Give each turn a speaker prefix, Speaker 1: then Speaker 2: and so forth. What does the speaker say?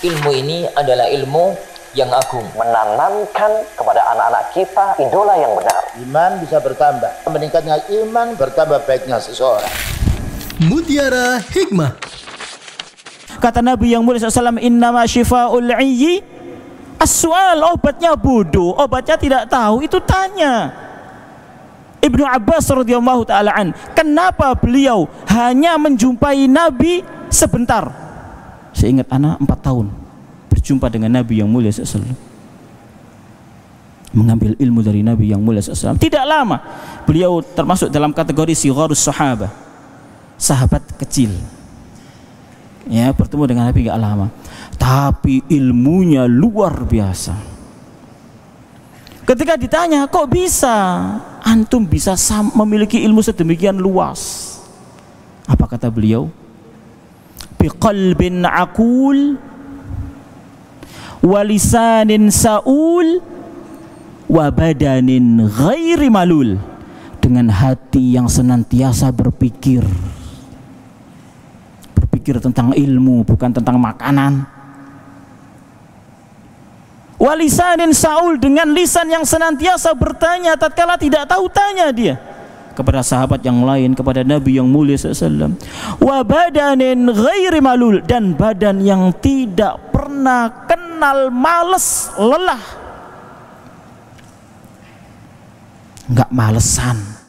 Speaker 1: Ilmu ini adalah ilmu yang agung.
Speaker 2: menanamkan kepada anak-anak kita idola yang benar.
Speaker 3: Iman bisa bertambah. Meningkatnya iman bertambah baiknya seseorang.
Speaker 4: Mutiara Hikmah.
Speaker 5: Kata Nabi yang mulia SAW, Innama syifa'ul iyyi as-su'al. Obatnya bodoh, obatnya tidak tahu, itu tanya. Ibnu Abbas radhiyallahu taala an, kenapa beliau hanya menjumpai Nabi sebentar? Seingat anak empat tahun berjumpa dengan Nabi yang mulia SAW mengambil ilmu dari Nabi yang mulia SAW tidak lama beliau termasuk dalam kategori sigharus sahabah sahabat kecil. Ya bertemu dengan Nabi gak lama. Tapi ilmunya luar biasa. Ketika ditanya kok bisa? Antum bisa memiliki ilmu sedemikian luas? Apa kata beliau biqalbin aqul walisanin saul wa badanin ghairi malul. Dengan hati yang senantiasa berpikir. Berpikir tentang ilmu bukan tentang makanan. Walisanin saul dengan lisan yang senantiasa bertanya tatkala tidak tahu tanya dia kepada sahabat yang lain kepada Nabi yang mulia SAW wa badanin ghairi malul dan badan yang tidak pernah kenal males lelah. Nggak malesan